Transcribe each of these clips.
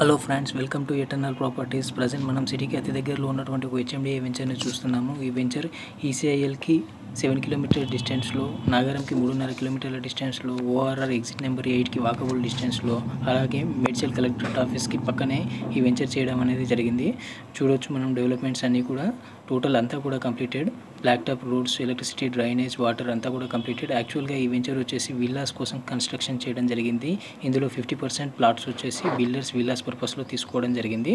Hello friends welcome to eternal properties present మనం సిటీకి అతి దగ్గరలో ఉన్నటువంటి ఒక హెచ్ఎండిఏ వెంచర్ని చూస్తున్నాము. ఈ వెంచర్ ఈసీఐఎల్కి సెవెన్ కిలోమీటర్ డిస్టెన్స్లో నాగరంకి మూడున్నర కిలోమీటర్ల డిస్టెన్స్లో ఓఆర్ఆర్ ఎగ్జిట్ నెంబర్ ఎయిట్కి వాకబుల్ డిస్టెన్స్లో అలాగే మేడ్చల్ కలెక్టరేట్ ఆఫీస్కి పక్కనే ఈ వెంచర్ చేయడం అనేది జరిగింది. చూడొచ్చు మనం డెవలప్మెంట్స్ అన్నీ కూడా. టోటల్ అంతా కూడా completed. Blacktop roads electricity drainage water అంతా కూడా కంప్లీటెడ్. యాక్చువల్గా ఈ వెంచర్ వచ్చేసి విల్లాస్ కోసం కన్స్ట్రక్షన్ చేయడం జరిగింది. ఇందులో ఫిఫ్టీ పర్సెంట్ ప్లాట్స్ వచ్చేసి బిల్డర్స్ విల్లాస్ పర్పస్లో తీసుకోవడం జరిగింది.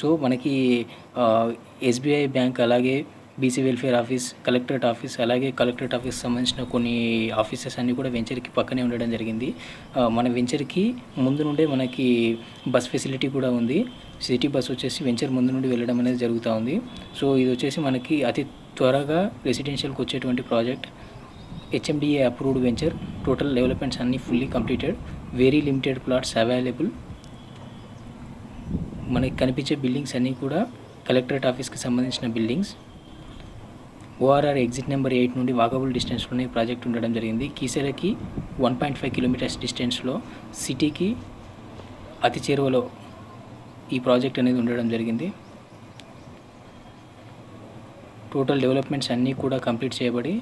సో మనకి ఎస్బీఐ బ్యాంక్ అలాగే BC welfare office collectorate office అలాగే కలెక్టరేట్ ఆఫీస్ సంబంధించిన కొన్ని ఆఫీసెస్ అన్నీ కూడా వెంచర్కి పక్కనే ఉండడం జరిగింది. మన వెంచర్కి ముందు నుండే మనకి బస్ ఫెసిలిటీ కూడా ఉంది. సిటీ బస్ వచ్చేసి వెంచర్ ముందు నుండి వెళ్ళడం అనేది జరుగుతూ ఉంది. సో ఇది వచ్చేసి మనకి అతి త్వరగా రెసిడెన్షియల్కి వచ్చేటువంటి project. HMDA approved venture total developments అన్నీ fully completed very limited plots available. మనకి కనిపించే బిల్డింగ్స్ అన్నీ కూడా కలెక్టరేట్ ఆఫీస్కి సంబంధించిన buildings. ORR exit number eight నుండి వాకబుల్ డిస్టెన్స్లోనే ప్రాజెక్ట్ ఉండడం జరిగింది. కీసరకి వన్ పాయింట్ ఫైవ్ కిలోమీటర్స్ డిస్టెన్స్లో సిటీకి అతి చేరువలో ఈ ప్రాజెక్ట్ అనేది ఉండడం జరిగింది. టోటల్ డెవలప్మెంట్స్ అన్నీ కూడా కంప్లీట్ చేయబడి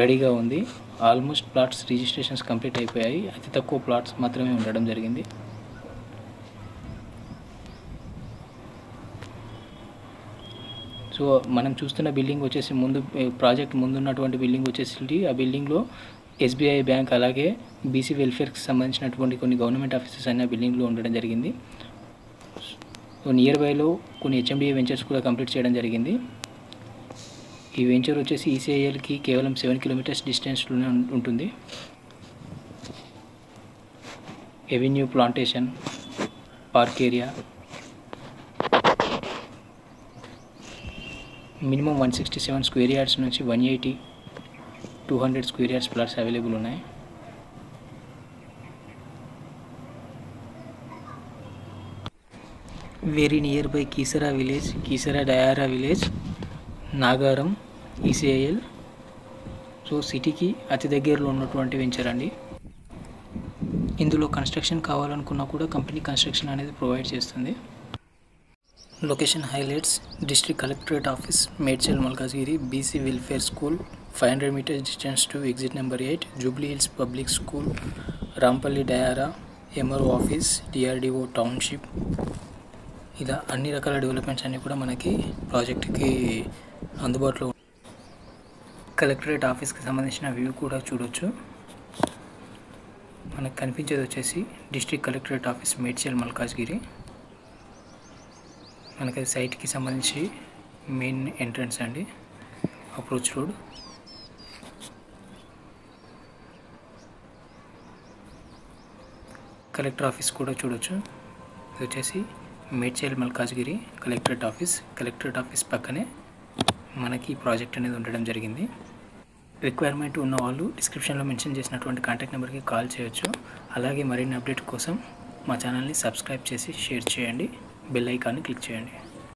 రెడీగా ఉంది. ఆల్మోస్ట్ ప్లాట్స్ రిజిస్ట్రేషన్స్ కంప్లీట్ అయిపోయాయి. అతి తక్కువ ప్లాట్స్ మాత్రమే ఉండడం జరిగింది. సో మనం చూస్తున్న బిల్డింగ్ వచ్చేసి ముందు ప్రాజెక్ట్ ముందున్నటువంటి బిల్డింగ్ వచ్చేసి ఆ బిల్డింగ్లో ఎస్బీఐ బ్యాంక్ అలాగే బీసీ వెల్ఫేర్కి సంబంధించినటువంటి కొన్ని గవర్నమెంట్ ఆఫీసెస్ అనే బిల్డింగ్లో ఉండడం జరిగింది. సో నియర్ బైలో కొన్ని హెచ్ఎండిఏ వెంచర్స్ కూడా కంప్లీట్ చేయడం జరిగింది. ఈ వెంచర్ వచ్చేసి ఈసీఐఎల్కి కేవలం సెవెన్ కిలోమీటర్స్ డిస్టెన్స్లోనే ఉంటుంది. Avenue plantation park area minimum one sixty seven square yards నుంచి one eighty two hundred square yards plots available ఉన్నాయి. Very near by Keesara village Keesara Dayara village Nagaram ECIL so సిటీకి అతి దగ్గరలో ఉన్నటువంటి venture అండి. ఇందులో కన్స్ట్రక్షన్ కావాలనుకున్నా కూడా కంపెనీ కన్స్ట్రక్షన్ అనేది ప్రొవైడ్ చేస్తుంది. Location highlights district collectorate office Medchal Malkajgiri BC welfare school five hundred metres distance to exit number eight Jubilee Hills public school Rampally Dayara MRO office DRDO township ఇలా అన్ని రకాల developments అన్నీ కూడా మనకి ప్రాజెక్ట్కి అందుబాటులో కలెక్టరేట్ ఆఫీస్కి సంబంధించిన వ్యూ కూడా చూడొచ్చు. మనకు కనిపించేది వచ్చేసి district collectorate office Medchal Malkajgiri మనకి సైట్కి సంబంధించి మెయిన్ ఎంట్రన్స్ అండి. Approach road. కలెక్టర్ ఆఫీస్ కూడా చూడొచ్చు. ఇది వచ్చేసి Medchal Malkajgiri collectorate office. Collectorate office పక్కనే మనకి ఈ ప్రాజెక్ట్ అనేది ఉండడం జరిగింది. రిక్వైర్మెంట్ ఉన్న వాళ్ళు డిస్క్రిప్షన్లో మెన్షన్ చేసినటువంటి కాంటాక్ట్ నెంబర్కి కాల్ చేయొచ్చు. అలాగే మరిన్ని అప్డేట్ కోసం మా ఛానల్ని సబ్స్క్రైబ్ చేసి షేర్ చేయండి. బెల్ ఐకాన్ని క్లిక్ చేయండి.